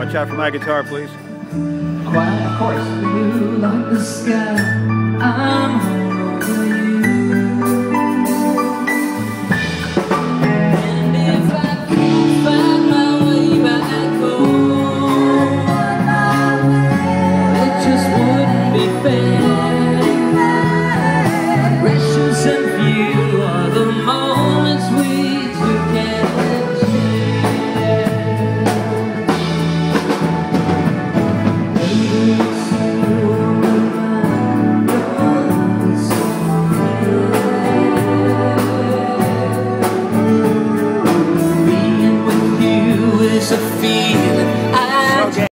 watch out for my guitar, please. Why, of course. You like the sky. I a feeling. I